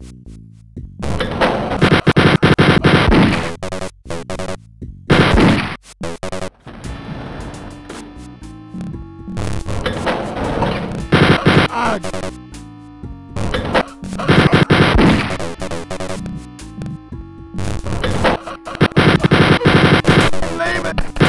Leave it!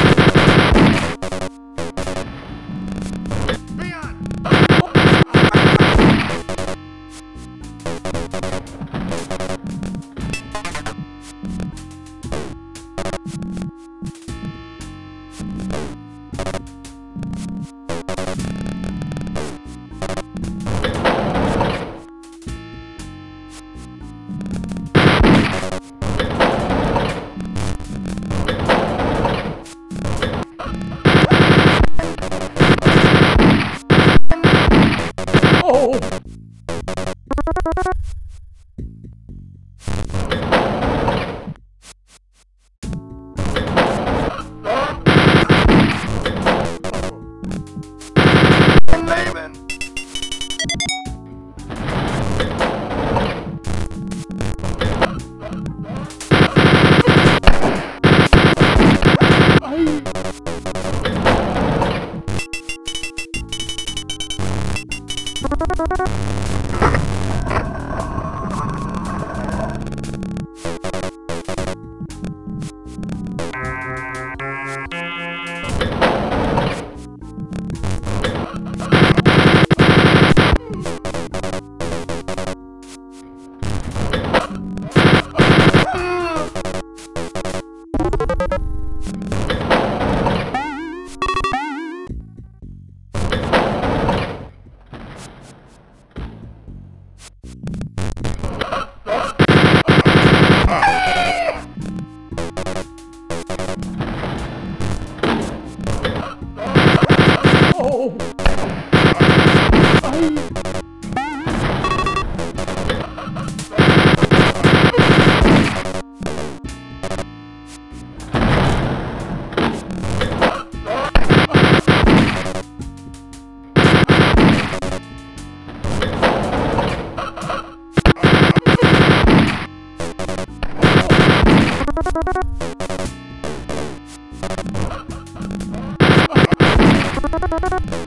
Cool. Thank you. Oh! Thank you.